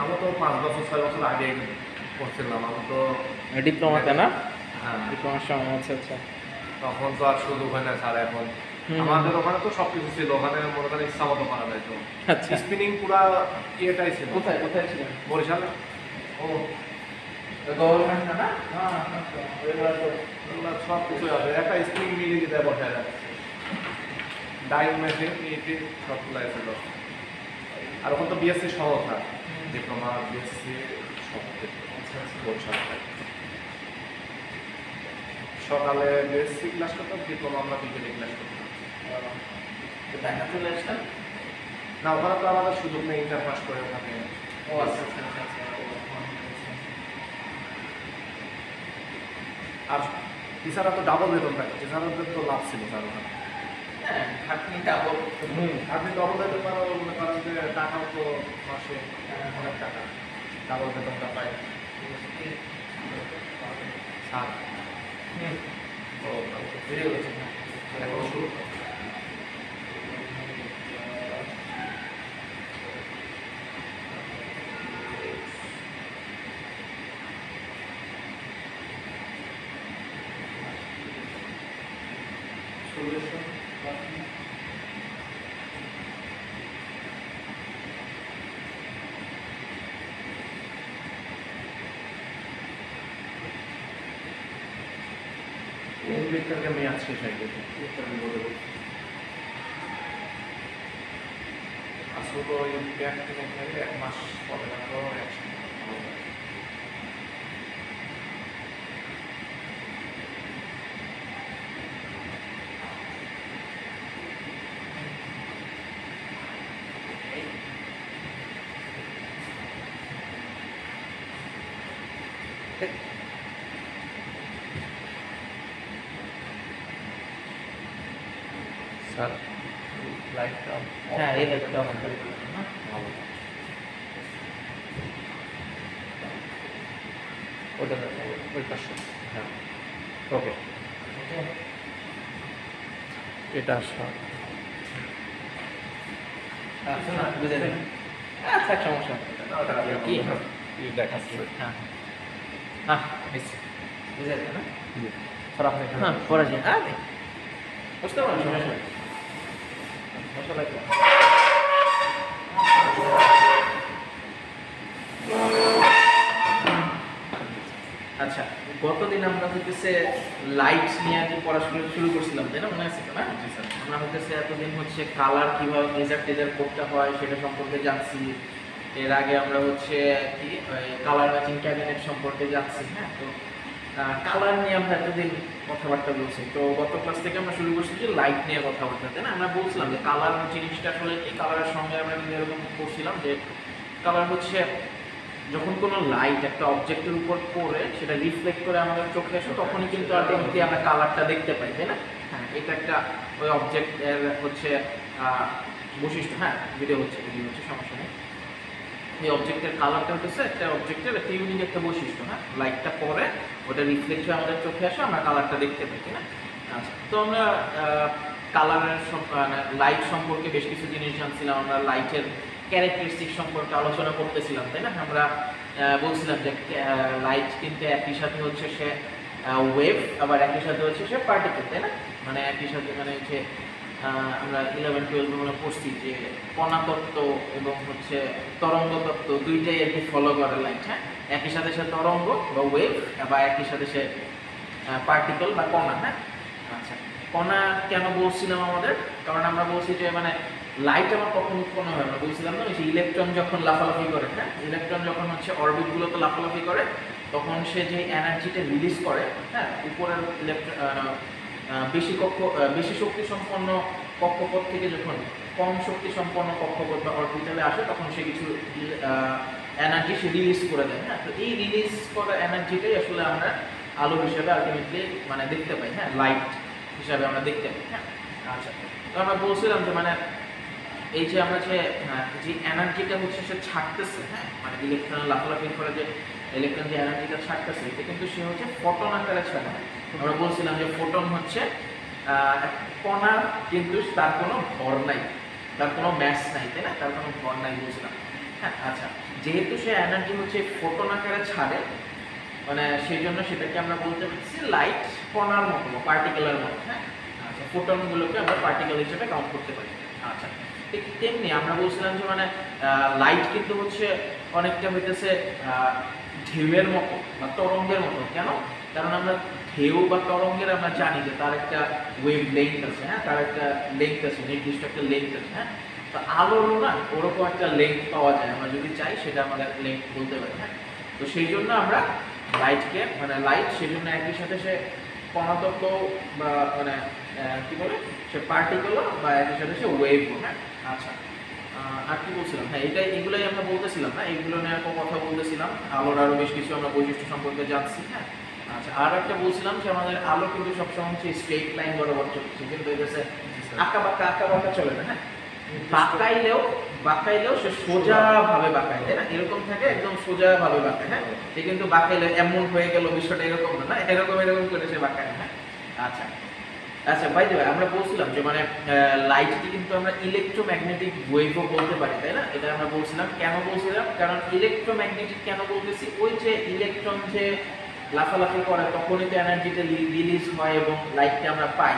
আমি তো পাঁচ বছর ছয় বছর আগে করছিলাম আমি তো ডিপ্লোমাতে না? হ্যাঁ। ডিপ্লোমার সময় আচ্ছা আচ্ছা। তখন তো আর সুযোগ হয় না স্যার এখন আমাদের ওখানে তো সব কিছু ছিল ওখানে মনে করেন ইচ্ছা মতো করা যায় তো। আচ্ছা। স্পিনিং পুরা ইয়েটাই ছিল। কোথায় কোথায় ছিলেন বরিশালে। ও। গভর্নমেন্ট না? হ্যাঁ সব কিছু আছে একটা ডাইং মেশিন ইটি সবগুলাই ছিল। আর ওখানে তো বিএসসি সহ থাক ডিপ্লোমা বিএসসি সকালে বিএসসি ক্লাস করতাম ডিপ্লোমা আমরা বিকেলে ক্লাস করতাম। চলে না ওখানে তো আমাদের সুযোগ নেই ইন্টার পাস করে ওখানে। ও আচ্ছা আচ্ছা আচ্ছা আচ্ছা আর টিচাররা তো ডাবল বেতন পায় টিচারদের তো লাভ ছিল স্যার ওখানে। হ্যাঁ খাটনি ডাবল আপনি ডবল বেতন পারো মনে করেন যে টাকাও তো মাসে অনেক টাকা। ডাবল বেতনটা পায় স্যার। তো বেড়ে গেছে এখন শুরু? ইংলিশটাকে মেয়াদ শেষ হয়ে গেছে আসলে ওই ব্যাগ থেকে এক মাস পরে রাখো একসাথে স্যার লাইটটা করে না ভালো ওটা ওই পাশে হ্যাঁ ওকে এটা সব আচ্ছা না বুঝে আচ্ছা সমস্যা। কি দেখাচ্ছে হ্যাঁ হ্যাঁ বুঝে না খারাপ হ্যাঁ পরে যাই হ্যাঁ বুঝতে পারো সমস্যা নেই সমস্যা লাগবে না। আচ্ছা গতদিন আমরা হইতেছে লাইট নিয়ে কি পড়াশোনা শুরু করছিলাম তাই না? মনে আছে না? আমরা হইতেছে এতদিন হচ্ছে কালার কীভাবে মেজার টেজার করতে হয় সেটা সম্পর্কে জানছি। এর আগে আমরা হচ্ছে কি কালার ম্যাচিং ক্যাবিনেট সম্পর্কে জানছি হ্যাঁ? তো কালার নিয়ে আমরা এতদিন কথাবার্তা বলছি। তো গত ক্লাস থেকে আমরা শুরু করছি যে লাইট নিয়ে কথাবার্তা তাই না? আমরা বলছিলাম যে কালার জিনিসটা আসলে কি কালারের সঙ্গে আমরা কিন্তু এরকম করছিলাম যে কালার হচ্ছে যখন কোনো লাইট একটা অবজেক্টের উপর পড়ে সেটা রিফ্লেক্ট করে আমাদের চোখে আসে তখনই কিন্তু আলটিমেটলি আমরা কালারটা দেখতে পাই তাই না? হ্যাঁ। এটা একটা ওই অবজেক্টের হচ্ছে বৈশিষ্ট্য হ্যাঁ? ভিডিও হচ্ছে ভিডিও হচ্ছে সমস্যা নেই। এই অবজেক্টের কালারটা হচ্ছে একটা অবজেক্টের একটা ইউনিক একটা বৈশিষ্ট্য হ্যাঁ? লাইটটা পরে ওটা রিফ্লেক্ট হয়ে আমাদের চোখে আসে আমরা কালারটা দেখতে পাই তাই না? আচ্ছা তো আমরা কালারের লাইট সম্পর্কে বেশ কিছু জিনিস জানছিলাম আমরা লাইটের ক্যারেক্টারিস্টিক সম্পর্কে আলোচনা করতেছিলাম, তাই না? আমরা বলছিলাম যে লাইট কিন্তু একই সাথে হচ্ছে সে ওয়েভ আবার একই সাথে হচ্ছে সে পার্টিকেল তাই না? মানে একই সাথে মানে হচ্ছে আমরা ইলেভেন টুয়েলভে মানে পড়ছি যে কণা তত্ত্ব এবং হচ্ছে তরঙ্গ তত্ত্ব দুইটাই আর কি ফলো করে লাইট হ্যাঁ? একই সাথে সে তরঙ্গ বা ওয়েভ বা একই সাথে সে পার্টিকেল বা কণা হ্যাঁ? আচ্ছা কণা কেন বলছিলাম আমাদের? কারণ আমরা বলছি যে মানে লাইট আমার কখন উৎপন্ন হয় আমরা বলছিলাম না যে ইলেকট্রন যখন লাফালাফি করে হ্যাঁ? ইলেকট্রন যখন হচ্ছে অরবিটগুলোতে লাফালাফি করে, তখন সে যে এনার্জিটা রিলিজ করে হ্যাঁ? উপরের ইলেকট্রন বেশি কক্ষ বেশি শক্তি সম্পন্ন কক্ষপথ থেকে যখন কম শক্তি সম্পন্ন কক্ষপথ বা অরবিটালে আসে, তখন সে কিছু এনার্জি সে রিলিজ করে দেয় হ্যাঁ? তো এই রিলিজ করা এনার্জিটাই আসলে আমরা আলো হিসেবে আলটিমেটলি মানে দেখতে পাই হ্যাঁ? লাইট হিসাবে আমরা দেখতে পাই হ্যাঁ? আচ্ছা। তো আমরা বলছিলাম যে মানে এই যে আমরা যে যে এনার্জিটা হচ্ছে সে ছাড়তেছে হ্যাঁ মানে ইলেকট্রন লাফালাফি করে যে ইলেকট্রন যে এনার্জিটা ছাড়তেছে এটা কিন্তু সে হচ্ছে ফটোন আকারে ছাড়ে। আমরা বলছিলাম যে ফোটন হচ্ছে আহ, এক কণা কিন্তু তার কোনো ভর নাই তার কোনো ম্যাস নাই তাই না? তার কোনো ভর নাই বলছিলাম। হ্যাঁ আচ্ছা যেহেতু সে এনার্জি হচ্ছে ফোটন আকারে ছাড়ে মানে সেই জন্য সেটাকে আমরা বলতে পারছি লাইট কণার মতো পার্টিকেলের মতো হ্যাঁ? আচ্ছা ফোটনগুলোকে আমরা পার্টিকেল হিসেবে কাউন্ট করতে পারি। আচ্ছা ঠিক তেমনি আমরা বলছিলাম যে মানে লাইট কিন্তু হচ্ছে অনেকটা হইতেছে ঢেউয়ের মতো বা তরঙ্গের মতো। কেন? কারণ আমরা ঢেউ বা তরঙ্গের আমরা জানি যে তার একটা ওয়েভ লেন্থ আছে হ্যাঁ? তার একটা লেন্থ আছে, নির্দিষ্ট একটা লেন্থ আছে হ্যাঁ? তো আলোরও না ওরকম একটা লেন্থ পাওয়া যায়। আমরা যদি চাই সেটা আমাদের লেন্থ বলতে পারি হ্যাঁ? তো সেই জন্য আমরা লাইটকে মানে লাইট সেই জন্য একই সাথে সে কণাতত্ত্ব বা মানে কি বলে? সে পার্টিকুলার বা একই সাথে সে ওয়েভ হ্যাঁ? আচ্ছা। আর কি বলছিলাম? হ্যাঁ এটাই এগুলোই আমরা বলতেছিলাম না এগুলো নিয়ে একটা কথা বলতেছিলাম। আলোর আরও বেশ কিছু আমরা বৈশিষ্ট্য সম্পর্কে জানছি হ্যাঁ? আচ্ছা আর একটা বলছিলাম যে আমাদের আলো কিন্তু সবসময় হচ্ছে স্ট্রেট লাইন বরাবর চলছে কিন্তু এটাছে আঁকা বাঁকা আঁকা বাঁকা চলে না হ্যাঁ? বাঁকাইলেও বাঁকাইলেও সে সোজা ভাবে বাঁকায় তাই না? এরকম থাকে একদম সোজা ভাবে বাঁকায় হ্যাঁ? সে কিন্তু বাঁকাইলে এমন হয়ে গেল বিষয়টা এরকম না? এরকম এরকম করে সে বাঁকায় হ্যাঁ? আচ্ছা। আচ্ছা বাই দ্য আমরা বলছিলাম যে মানে লাইটকে কিন্তু আমরা ইলেকট্রোম্যাগনেটিক ওয়েভও বলতে পারি তাই না? এটা আমরা বলছিলাম। কেন বলছিলাম? কারণ ইলেকট্রোম্যাগনেটিক কেন বলতেছি? ওই যে ইলেকট্রন যে লাফালাফি করে তখনই তো এনার্জিটা রিলিজ হয় এবং লাইটটা আমরা পাই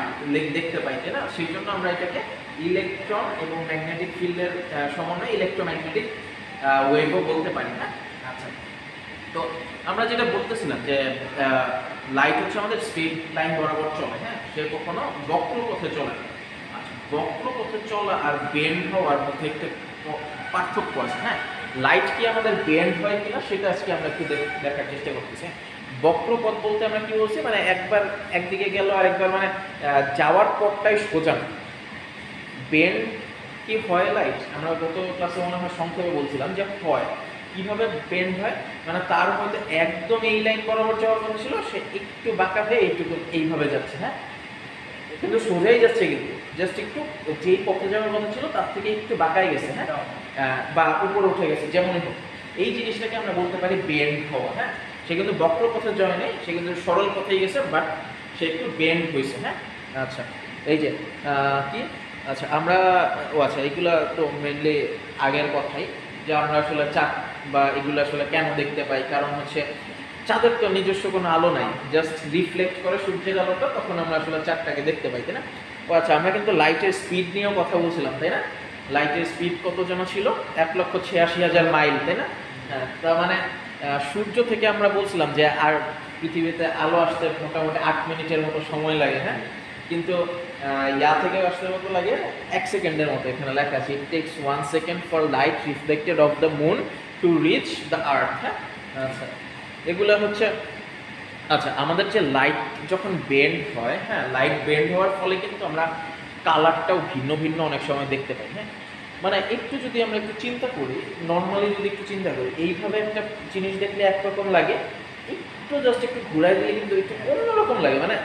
দেখতে পাই তাই না? সেই জন্য আমরা এটাকে ইলেকট্রন এবং ম্যাগনেটিক ফিল্ডের সমন্বয়ে ইলেকট্রোম্যাগনেটিক ওয়েভও বলতে পারি না? আচ্ছা। তো আমরা যেটা বলতেছিলাম যে লাইট হচ্ছে আমাদের স্ট্রেট লাইন বরাবর চলে হ্যাঁ? সে কখনো বক্র পথে চলে না। বক্র পথে চলা আর বেন্ড হওয়ার মধ্যে একটা পার্থক্য আছে হ্যাঁ? লাইট কি আমাদের বেন্ড হয় কিনা সেটা আজকে আমরা একটু দেখ- দেখার চেষ্টা করতেছি হ্যাঁ? বক্রপথ বলতে আমরা কি বলছি? মানে একবার একদিকে গেল আর একবার মানে যাওয়ার পথটাই সোজা। বেন্ড কি হয় লাইট আমরা গত ক্লাসে মনে হয় সংক্ষেপে বলছিলাম যে হয়। কীভাবে বেন্ড হয়? মানে তার হয়তো একদম এই লাইন বরাবর যাওয়ার কথা ছিল, সে একটু বাঁকা হয়ে এইটুকু এইভাবে যাচ্ছে হ্যাঁ? কিন্তু সোজাই যাচ্ছে কিন্তু। জাস্ট একটু যেই পথে যাওয়ার কথা ছিল, তার থেকে একটু বাঁকাই গেছে হ্যাঁ? বা উপরে উঠে গেছে, যেমনই হোক। এই জিনিসটাকে আমরা বলতে পারি বেন্ড হওয়া হ্যাঁ? সে কিন্তু বক্র পথে জয় নেই, সে কিন্তু সরল পথেই গেছে বাট সে একটু বেন্ড হয়েছে হ্যাঁ? আচ্ছা এই যে কি? আচ্ছা আমরা, ও আচ্ছা এইগুলা তো মেনলি আগের কথাই, যে আমরা আসলে চাঁদ বা এগুলো আসলে কেন দেখতে পাই? কারণ হচ্ছে চাঁদের তো নিজস্ব কোনো আলো নাই। জাস্ট রিফ্লেক্ট করে সূর্যের আলোটা, তখন আমরা আসলে চাঁদটাকে দেখতে পাই, তাই না? ও আচ্ছা আমরা কিন্তু লাইটের স্পিড নিয়েও কথা বলছিলাম, তাই না? লাইটের স্পিড কত যেন ছিল? এক লক্ষ ছিয়াশি হাজার মাইল তাই না? হ্যাঁ তার মানে সূর্য থেকে আমরা বলছিলাম যে আর পৃথিবীতে আলো আসতে মোটামুটি আট মিনিটের মতো সময় লাগে হ্যাঁ? কিন্তু ইয়া থেকে আসতে মতো লাগে? এক সেকেন্ডের মতো এখানে লেখা আছে it takes one second for light reflected off the moon to reach the earth হ্যাঁ? আচ্ছা। এগুলো হচ্ছে আচ্ছা আমাদের যে লাইট যখন বেন্ড হয় হ্যাঁ লাইট বেন্ড হওয়ার ফলে কিন্তু আমরা কালারটাও ভিন্ন ভিন্ন অনেক সময় দেখতে পাই হ্যাঁ? মানে একটু যদি আমরা একটু চিন্তা করি নর্মালি যদি একটু চিন্তা করি, এইভাবে একটা জিনিস দেখলে একরকম লাগে, একটু জাস্ট একটু ঘুরাই দিলে কিন্তু একটু অন্যরকম লাগে মানে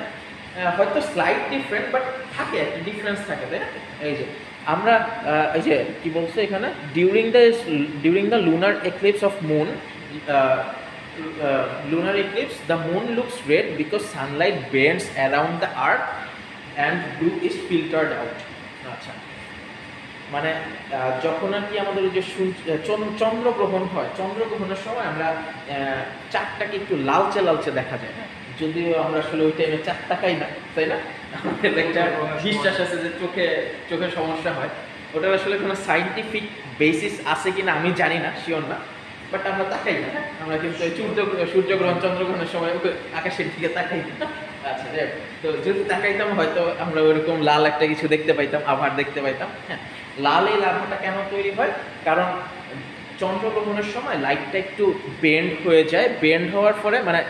হয়তো স্লাইট ডিফারেন্ট বাট থাকে একটা ডিফারেন্স থাকে, তাই না? এই যে, আমরা এই যে, কি বলছে এখানে? During the during the lunar eclipse of moon lunar eclipse the moon looks red because sunlight bends around the earth and blue is filtered out. আচ্ছা। মানে যখন আর কি আমাদের যে চন্দ্র- চন্দ্রগ্রহণ হয় চন্দ্রগ্রহণের সময় আমরা আহ, চাঁদটাকে একটু লালচে লালচে দেখা যায় হ্যাঁ? যদিও আমরা আসলে ওই টাইমে চাঁদ তাকাই না তাই না? একটা বিশ্বাস আছে যে চোখে চোখের সমস্যা হয়। ওটার আসলে কোনো সাইন্টিফিক বেসিস আছে কিনা আমি জানি না শিওর না। বাট আমরা তাকাই না? আমরা কিন্তু সূর্য সূর্যগ্রহণ, চন্দ্রগ্রহণের সময় ওকে আকাশের দিকে তাকাই না। আচ্ছা তো যদি তাকাইতাম, হয়তো আমরা ওইরকম লাল একটা কিছু দেখতে পাইতাম, আভার দেখতে পাইতাম। হ্যাঁ লাল এই লাভাটা কেন তৈরি হয়? কারণ চন্দ্রগ্রহণের সময় লাইটটা একটু বেন্ড হয়ে যায়। বেন্ড হওয়ার পরে মানে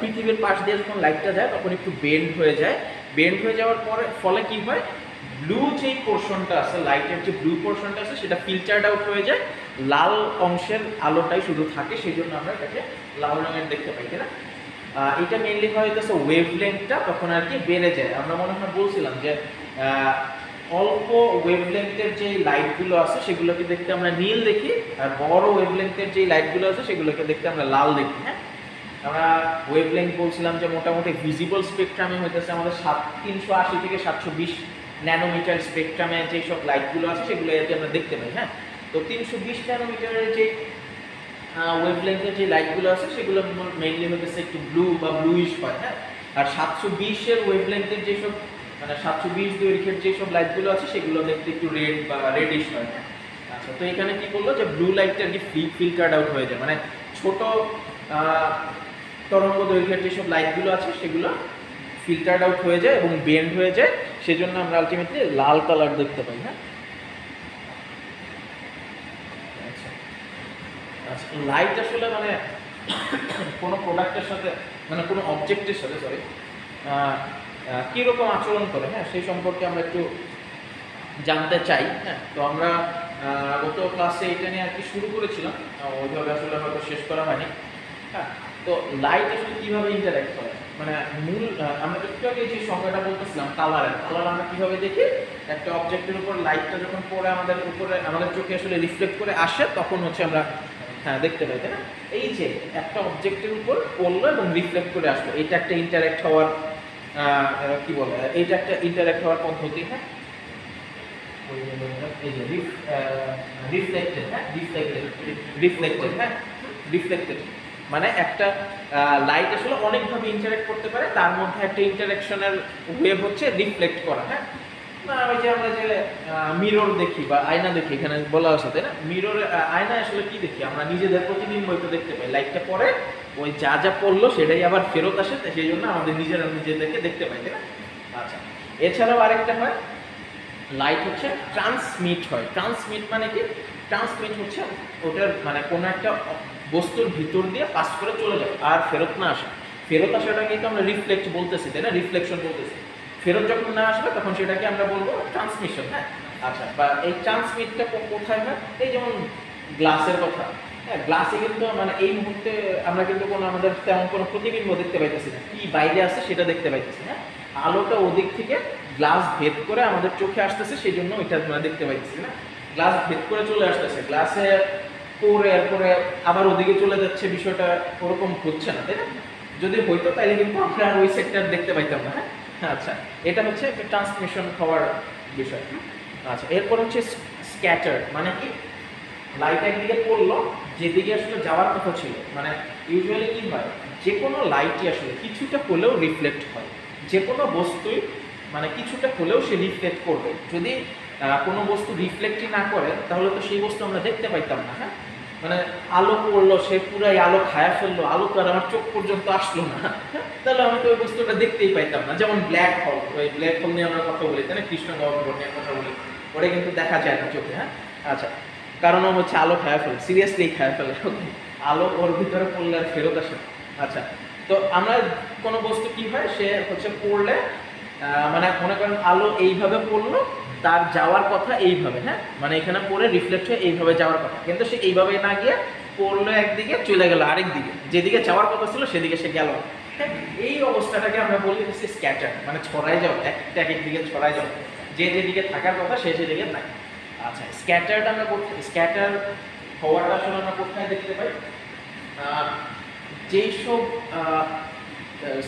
পৃথিবীর পাশ দিয়ে যখন লাইটটা যায়, তখন একটু বেন্ড হয়ে যায়। বেন্ড হয়ে যাওয়ার পরে, ফলে কি হয়? ব্লু যেই পোর্শনটা আছে লাইটের যে ব্লু পোর্শনটা আছে, সেটা ফিল্টার্ড আউট হয়ে যায়। লাল অংশের আলোটাই শুধু থাকে সেই জন্য আমরা এটাকে লাল রঙের দেখতে পাই, তাই না? এটা মেনলি হয় ওয়েভ লেন্থটা তখন আর কি বেড়ে যায়। আমরা মনে হয় বলছিলাম যে অল্প ওয়েভ লেন্থের যে লাইটগুলো আছে, সেগুলোকে দেখতে আমরা নীল দেখি, আর বড় ওয়েভ লেন্থের যে লাইটগুলো আছে, সেগুলোকে দেখতে আমরা লাল দেখি হ্যাঁ? আমরা ওয়েভ লেন্থ বলছিলাম যে, মোটামুটি ভিজিবল স্পেকট্রামে হইতেছে আমাদের সাত, তিনশো আশি থেকে সাতশো বিশ ন্যানোমিটার স্পেকট্রামে যেসব লাইটগুলো আছে, সেগুলো আর আমরা দেখতে পাই হ্যাঁ? তো তিনশো বিশ ন্যানোমিটারের যে ওয়েভলেন্থের যে লাইটগুলো আছে, সেগুলো মেইনলি হচ্ছে একটু ব্লু বা ব্লুইশ হয় হ্যাঁ? আর সাতশো বিশের ওয়েভলেন্থের যেসব মানে সাতশো বিশ দৈর্ঘ্যের যেসব লাইটগুলো আছে, সেগুলো দেখতে একটু রেড বা রেডিশ হয় হ্যাঁ? আচ্ছা তো এখানে কি করল যে ব্লু লাইটটা আর কি ফিল্টার্ড আউট হয়ে যায় মানে ছোট তরঙ্গ দৈর্ঘ্যের যেসব লাইটগুলো আছে, সেগুলো ফিল্টার্ড আউট হয়ে যায় এবং বেন্ড হয়ে যায়। সেজন্য আমরা আলটিমেটলি লাল কালার দেখতে পাই হ্যাঁ? আচ্ছা। আচ্ছা লাইট আসলে মানে কোনো প্রোডাক্টের সাথে মানে কোনো অবজেক্টের সাথে সরি কীরকম আচরণ করে হ্যাঁ? সেই সম্পর্কে আমরা একটু জানতে চাই হ্যাঁ? তো আমরা গত ক্লাসে এটা নিয়ে আর কি শুরু করেছিলাম। ওইভাবে আসলে হয়তো শেষ করা হয়নি। হ্যাঁ তো লাইট আসলে কীভাবে ইন্টারাক্ট করে? মানে মূল আমরা একটু আগে যে সংজ্ঞাটা বলতেছিলাম কালারের কালার আমরা কীভাবে দেখি? একটা অবজেক্টের উপর লাইটটা যখন পড়ে, আমাদের উপরে, আমাদের চোখে আসলে রিফ্লেক্ট করে আসে, তখন হচ্ছে আমরা হ্যাঁ দেখতে পাই, তাই না? এই যে একটা অবজেক্টের উপর পড়ল এবং রিফ্লেক্ট করে আসলো, এটা একটা ইন্টারাক্ট হওয়ার কি বলে এইটা একটা ইন্টারাক্ট হওয়ার পদ্ধতি হ্যাঁ? এই যে রিফ্লেক্টেড হ্যাঁ? রিফ্লেক্টেড রিফ্লেক্টেড হ্যাঁ? রিফ্লেক্টেড মানে একটা লাইট আসলে অনেকভাবে ইন্টারাক্ট করতে পারে, তার মধ্যে একটা ইন্টারাকশনের ওয়ে হচ্ছে রিফ্লেক্ট করা হ্যাঁ? ওই যে আমরা যে মিরর দেখি বা আয়না দেখি, এখানে বলা আছে, তাই না? মিরর আয়না আসলে কি দেখি? আমরা নিজেদের প্রতিবিম্ব তো দেখতে পাই লাইটটা পরে ওই যা যা পড়ল সেটাই আবার ফেরত আসে সেই জন্য আমাদের নিজেরা নিজেদেরকে দেখতে পাই, তাই না? আচ্ছা এছাড়াও আরেকটা হয় লাইট হচ্ছে ট্রান্সমিট হয়। ট্রান্সমিট মানে কি? ট্রান্সমিট হচ্ছে ওটার মানে কোনো একটা বস্তুর ভিতর দিয়ে পাস করে চলে যায়, আর ফেরত না আসে। ফেরত আসাটাকে তো আমরা রিফ্লেক্ট বলতেছি, তাই না? রিফ্লেকশন বলতেছি। ফেরত যখন না আসবে, তখন সেটাকে আমরা বলব ট্রান্সমিশন হ্যাঁ? আচ্ছা বা এই ট্রান্সমিটটা কোথায় হয়? এই যেমন গ্লাসের কথা। হ্যাঁ গ্লাসে কিন্তু মানে এই মুহূর্তে আমরা কিন্তু কোনো আমাদের তেমন কোনো প্রতিবিম্ব দেখতে পাইতেছি না। কি বাইরে আছে সেটা দেখতে পাইতেছি হ্যাঁ? আলোটা ওদিক থেকে গ্লাস ভেদ করে আমাদের চোখে আসতেছে, সেই জন্য আমরা দেখতে পাইতেছি, না? গ্লাস ভেদ করে চলে আসতেছে। গ্লাসে পরে এরপরে আবার ওদিকে চলে যাচ্ছে বিষয়টা ওরকম হচ্ছে না, তাই না? যদি হইতো তাহলে কিন্তু আমরা আর ওই সেক্টর দেখতে পাইতাম না হ্যাঁ? আচ্ছা এটা হচ্ছে ট্রান্সমিশন হওয়ার বিষয় আচ্ছা এরপর হচ্ছে স্ক্যাটার মানে কি? লাইট একদিকে পড়ল, যেদিকে আসলে যাওয়ার কথা ছিল মানে ইউজুয়ালি কি হয় যে কোনো লাইটই আসলে কিছুটা হলেও রিফ্লেক্ট হয় যে কোনো বস্তুই মানে কিছুটা হলেও সে রিফ্লেক্ট করবে, যদি কোনো বস্তু রিফ্লেক্টই না করে, তাহলে তো সেই বস্তু আমরা দেখতে পাইতাম না হ্যাঁ? মানে আলো পড়ল, সে পুরাই আলো খায়া ফেলল, আলো তো আর আমার চোখ পর্যন্ত আসলো না তাহলে আমি তো ওই বস্তুটা দেখতেই পাইতাম না, যেমন ব্ল্যাক হল ওই ব্ল্যাক হোল নিয়ে আমরা কথা বলি, তাই না? কৃষ্ণ গহ্বর নিয়ে কথা বলি, ওটা কিন্তু দেখা যায় না চোখে হ্যাঁ? আচ্ছা কারণ হচ্ছে আলো খায়া ফেলে সিরিয়াসলি খায়া ফেলে ওকে? আলো ওর ভিতরে পড়লে আর ফেরত আসে আচ্ছা তো আমরা কোনো বস্তু কি হয়? সে হচ্ছে পড়লে মানে মনে করেন আলো এইভাবে পড়ল তার যাওয়ার কথা এইভাবে হ্যাঁ? মানে এখানে পড়ে রিফ্লেক্ট হয়ে এইভাবে যাওয়ার কথা। কিন্তু সে এইভাবে না গিয়ে পড়ল একদিকে চলে গেল আরেক দিকে যেদিকে যাওয়ার কথা ছিল সেদিকে সে গেল। হ্যাঁ, এই অবস্থাটাকে আমরা বলি হচ্ছে স্ক্যাটার মানে ছড়াই যাও একটা এক দিকে ছড়াই যাও যে যেদিকে থাকার কথা সে সেদিকে থাকে আচ্ছা স্ক্যাটারটা আমরা কোথায় স্ক্যাটার হওয়াটা আসলে আমরা কোথায় দেখতে পাই? যেই সব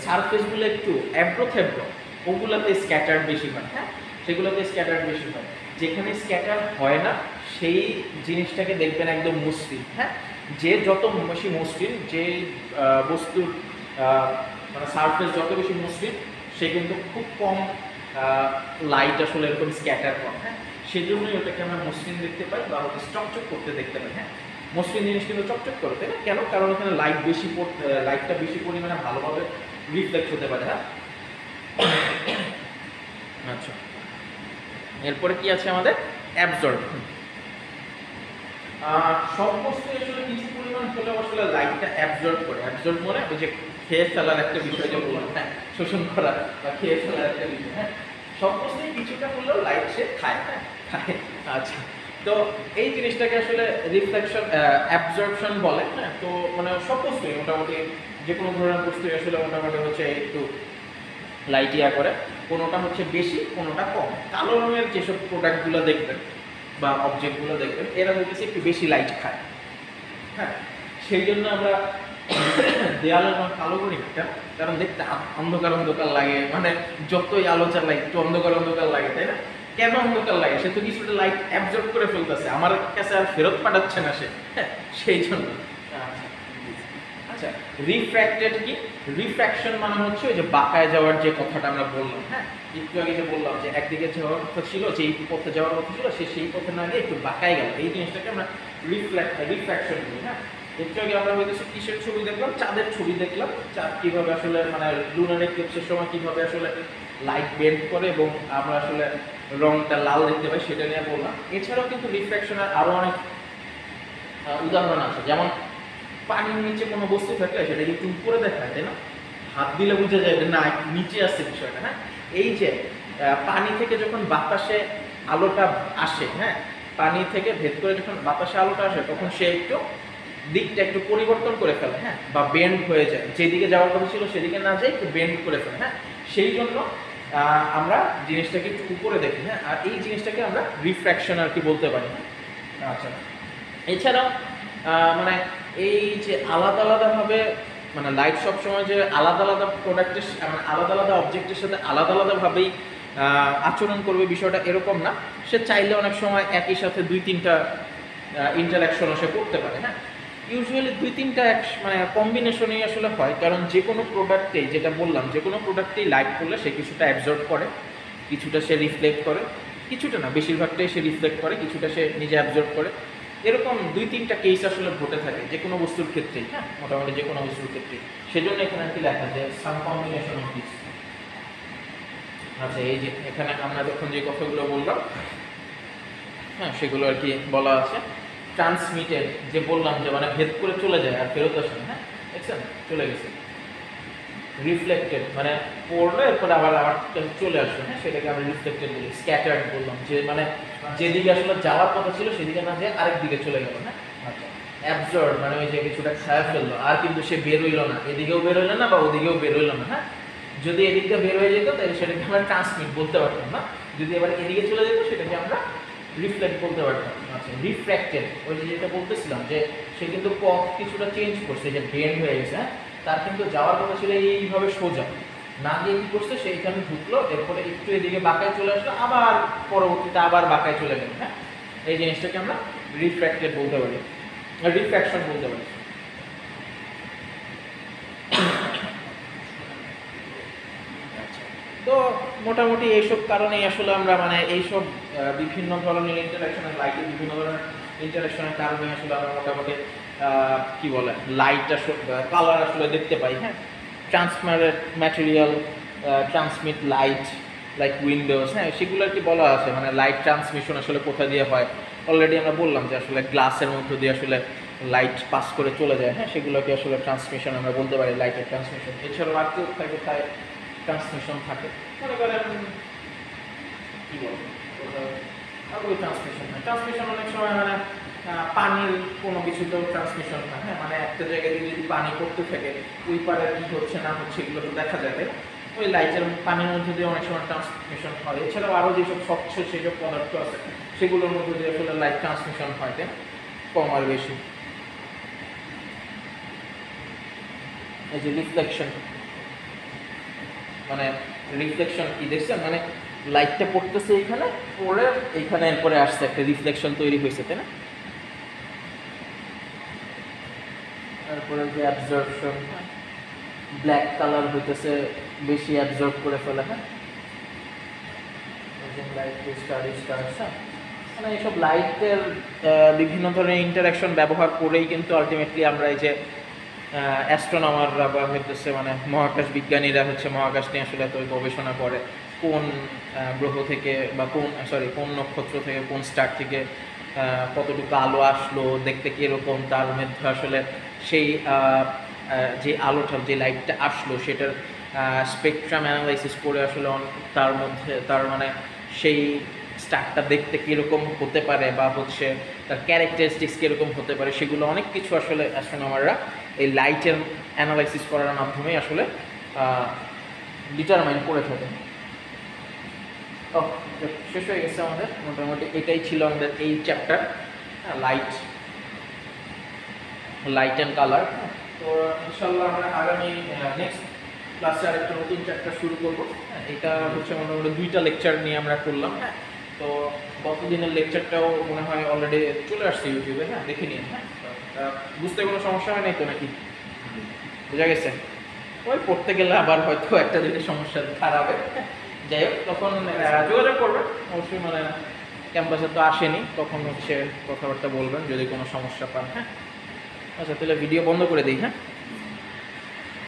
সারফেসগুলো একটু অ্যাব্রো থ্যাব্রো ওগুলোতে স্ক্যাটার বেশি হয় হ্যাঁ? সেগুলোতে স্ক্যাটার বেশি হয়। যেখানে স্ক্যাটার হয় না, সেই জিনিসটাকে দেখবেন একদম মসৃণ হ্যাঁ? যে যত বেশি মসৃণ, যে বস্তুর মানে সারফেস যত বেশি মসৃণ, সে কিন্তু খুব কম লাইট আসলে এরকম স্ক্যাটার কম হ্যাঁ? সেজন্যই ওটাকে আমরা মসৃণ দেখতে পাই বা ওটা চকচক করতে দেখতে পাই হ্যাঁ? মসৃণ জিনিস কিন্তু চকচক করে, তাই না? কেন? কারণ ওখানে লাইট বেশি লাইটটা বেশি পরিমাণে ভালোভাবে রিফ্লেক্ট হতে পারে হ্যাঁ? আচ্ছা। এরপরে কি আছে আমাদের? অ্যাবজর্ব সব বস্তু আসলে কিছু পরিমাণ হলেও আসলে লাইটটা অ্যাবজর্ব করে। অ্যাবজর্ব মানে ওই যে খেয়ে ফেলার একটা বিষয় যে বললাম হ্যাঁ? শোষণ করা বা খেয়ে ফেলার একটা বিষয় হ্যাঁ? সব বস্তুই কিছুটা হলেও লাইট সে খায় হ্যাঁ? খায়। আচ্ছা। তো এই জিনিসটাকে আসলে রিফ্লেকশন অ্যাবজর্পশন বলে হ্যাঁ? তো মানে সব বস্তুই, মোটামুটি যে কোনো ধরনের বস্তুই আসলে মোটামুটি হচ্ছে একটু লাইট ইয়া করে কোনোটা হচ্ছে বেশি কোনোটা কম। কালো রঙের যেসব প্রোডাক্টগুলো দেখবেন বা অবজেক্টগুলো দেখবেন এরা হচ্ছে একটু বেশি লাইট খায়। হ্যাঁ সেই জন্য আমরা দেয়ালের রং কালো করি কেন? কারণ দেখতে অন্ধকার অন্ধকার লাগে মানে যতই আলো চালাই একটু অন্ধকার অন্ধকার লাগে তাই না? কেন অন্ধকার লাগে? সে তো কিছুটা লাইট অ্যাবজর্ব করে ফেলতেছে আমার কাছে আর ফেরত পাঠাচ্ছে না সে। হ্যাঁ, সেই জন্য। আচ্ছা আচ্ছা। রিফ্র্যাক্টেড কি? রিফ্র্যাকশন মানে হচ্ছে ওই যে বাঁকায় যাওয়ার যে কথাটা আমরা বললাম হ্যাঁ? একটু আগে যে বললাম যে একদিকে যাওয়ার কথা ছিল যে এই পথে যাওয়ার কথা ছিল, সে সেই পথে না গিয়ে একটু বাঁকায় গেল। এই জিনিসটাকে আমরা রিফ্ল্যাক্ট রিফ্র্যাকশন বলি হ্যাঁ? একটু আগে আমরা হয়তো কিসের ছবি দেখলাম? চাঁদের ছবি দেখলাম। চাঁদ কীভাবে আসলে মানে লুনার এক্লিপসের সময় কীভাবে আসলে লাইট বেন্ড করে এবং আমরা আসলে রংটা লাল দেখতে পাই, সেটা নিয়ে বললাম। এছাড়াও কিন্তু রিফ্র্যাকশনের আরও অনেক উদাহরণ আছে। যেমন পানির নিচে কোনো বস্তু থাকলে সেটা কিন্তু উপরে দেখায়, তাই না? হাত দিলে বোঝা যায় না, নিচে আসছে বিষয়টা হ্যাঁ? এই যে পানি থেকে যখন বাতাসে আলোটা আসে হ্যাঁ? পানি থেকে ভেদ করে যখন বাতাসে আলোটা আসে, তখন সে একটু দিকটা একটু পরিবর্তন করে ফেলে হ্যাঁ? বা বেন্ড হয়ে যায়। যেদিকে যাওয়ার কথা ছিল সেদিকে না যায় একটু বেন্ড করে ফেলে হ্যাঁ? সেই জন্য আমরা জিনিসটাকে একটু উপরে দেখি হ্যাঁ? আর এই জিনিসটাকে আমরা রিফ্র্যাকশন আর কি বলতে পারি আচ্ছা। এছাড়াও মানে এই যে আলাদা আলাদাভাবে মানে লাইট সবসময় যে আলাদা আলাদা প্রোডাক্টের মানে আলাদা আলাদা অবজেক্টের সাথে আলাদা আলাদাভাবেই আচরণ করবে বিষয়টা এরকম না। সে চাইলে অনেক সময় একই সাথে দুই তিনটা ইন্টারাকশনও সে করতে পারে হ্যাঁ ইউজুয়ালি দুই তিনটা এক মানে কম্বিনেশনেই আসলে হয়। কারণ যে কোনো প্রোডাক্টেই যেটা বললাম, যে কোনো প্রোডাক্টেই লাইট করলে সে কিছুটা অ্যাবজর্ব করে, কিছুটা সে রিফ্লেক্ট করে, কিছুটা না, বেশিরভাগটাই সে রিফ্লেক্ট করে, কিছুটা সে নিজে অ্যাবজর্ব করে। এরকম দুই তিনটা কেস আসলে ঘটে থাকে, যে কোনো বস্তুর ক্ষেত্রেই হ্যাঁ? মোটামুটি যে কোনো বস্তুর ক্ষেত্রেই। সেজন্য এখানে কি লেখা যে সাম কম্বিনেশন অফ দিস আচ্ছা এই যে এখানে আমরা যখন যে কথাগুলো বললাম হ্যাঁ সেগুলো আর কি বলা আছে। ট্রান্সমিটেড যে বললাম যে মানে ভেদ করে চলে যায় আর ফেরত আসে হ্যাঁ? দেখছেন? চলে গেছে। রিফ্লেক্টেড মানে পড়ল এরপরে আবার আবার চলে আসবে হ্যাঁ? সেটাকে আমরা রিফ্লেক্টেড বলি স্ক্যাটার্ড বললাম। যে মানে যেদিকে আসলে যাওয়ার কথা ছিল সেদিকে না যেয়ে আরেক দিকে চলে গেল হ্যাঁ? আচ্ছা। অ্যাবজর্ড মানে ওই যে কিছুটা খায় ফেলল। আর কিন্তু সে বের হইল না। এদিকেও বের হইল না বা ওদিকেও বের হইল না হ্যাঁ? যদি এদিকটা বের হয়ে যেত তাহলে সেটাকে আমরা ট্রান্সমিট বলতে পারতাম না। যদি এবার এদিকে চলে যেত সেটাকে আমরা রিফ্লেক্ট বলতে পারতাম। আচ্ছা রিফ্র্যাক্টেড ওই যে যেটা বলতেছিলাম যে সে কিন্তু পথ কিছুটা চেঞ্জ করছে যে বেন্ড হয়ে গেছে হ্যাঁ? তার কিন্তু যাওয়ার কথা ছিল এইভাবে সোজা। না গিয়ে কি করছে সে এখানে ঢুকলো, এরপরে একটু এদিকে বাঁকায় চলে আসলো, আবার পরবর্তীতে আবার বাঁকায় চলে গেল হ্যাঁ এই জিনিসটাকে আমরা রিফ্র্যাক্টেড বলতে পারি রিফ্র্যাকশন বলতে পারি। তো মোটামুটি এইসব কারণেই আসলে আমরা মানে এইসব বিভিন্ন ধরনের ইন্টারাকশনের লাইটের বিভিন্ন ধরনের ইন্টারাকশনের কারণে আসলে আমরা মোটামুটি কি বলে লাইট আসলে কালার আসলে দেখতে পাই হ্যাঁ transparent material transmit light like windows হ্যাঁ সেগুলো আর কি বলা আছে মানে লাইট ট্রান্সমিশন আসলে কোথা দিয়ে হয়। অলরেডি আমরা বললাম যে আসলে গ্লাসের মধ্য দিয়ে আসলে লাইট পাস করে চলে যায় হ্যাঁ সেগুলোকে আসলে ট্রান্সমিশন আমরা বলতে পারি লাইটের ট্রান্সমিশন এছাড়াও আর কেউ থাকে কোথায় ট্রান্সমিশন থাকে। মনে করেন, কি বলব ট্রান্সমিশন ট্রান্সমিশন অনেক সময় মানে পানির কোনো কিছুতেও ট্রান্সমিশন হয় হ্যাঁ? মানে একটা জায়গায় যদি পানি পড়তে থাকে, ওই পারে কি হচ্ছে না হচ্ছে এগুলো তো দেখা যাবে। ওই লাইটের পানির মধ্যে দিয়ে অনেক সময় ট্রান্সমিশন হয়। এছাড়াও আরও যেসব স্বচ্ছ সেসব পদার্থ আছে, সেগুলোর মধ্যে দিয়ে আসলে লাইট ট্রান্সমিশন হয় তাই কম আর বেশি। এই যে রিফ্লেকশন মানে রিফ্লেকশন কি দেখছেন? মানে লাইটটা পড়তেছে এখানে, পড়ে এইখানে এরপরে আসছে, একটা রিফ্লেকশন তৈরি হয়েছে, তাই না? তারপরে যে অ্যাবজর্পশন ব্ল্যাক কালার হইতেছে, বেশি অ্যাবজর্ব করে ফেলে হ্যাঁ? মানে এইসব লাইটের বিভিন্ন ধরনের ইন্টারাকশন ব্যবহার করেই কিন্তু আলটিমেটলি আমরা এই যে অ্যাস্ট্রোনমাররা বা হইতেছে মানে মহাকাশ বিজ্ঞানীরা হচ্ছে মহাকাশ নিয়ে আসলে এত গবেষণা করে, কোন গ্রহ থেকে বা কোন সরি কোন নক্ষত্র থেকে কোন স্টার থেকে কতটুকু আলো আসলো, দেখতে কীরকম, তার মধ্যে আসলে সেই যে আলোটা যে লাইটটা আসলো, সেটার স্পেকট্রাম অ্যানালাইসিস করে আসলে তার মধ্যে, তার মানে সেই স্টারটা দেখতে কীরকম হতে পারে বা হচ্ছে তার ক্যারেক্টারিস্টিক্স কীরকম হতে পারে, সেগুলো অনেক কিছু আসলে অ্যাস্ট্রোনমাররা এই লাইটের অ্যানালাইসিস করার মাধ্যমেই আসলে ডিটারমাইন করে থাকে। ও শেষ হয়ে গেছে আমাদের। মোটামুটি এটাই ছিল আমাদের এই chapter light light and colour তো ইনশাল্লাহ আমরা আগামী নেক্সট ক্লাসে আরেকটা নতুন চ্যাপ্টার শুরু করব। এটা হচ্ছে মোটামুটি দুইটা লেকচার নিয়ে আমরা করলাম। হ্যাঁ। তো গতদিনের লেকচারটাও মনে হয় অলরেডি চলে আসছে ইউটিউবে হ্যাঁ দেখে নিন হ্যাঁ। তা বুঝতে কোনো সমস্যা হয় নাই তো নাকি? বোঝা গেছে। ওই পড়তে গেলে আবার হয়তো একটা দুটো সমস্যা খারাপ যাই হোক তখন যোগাযোগ করবেন। অবশ্যই মানে ক্যাম্পাসে তো আসেনি। তখন হচ্ছে কথাবার্তা বলবেন যদি কোনো সমস্যা পান হ্যাঁ। আচ্ছা তাহলে ভিডিও বন্ধ করে দিই হ্যাঁ?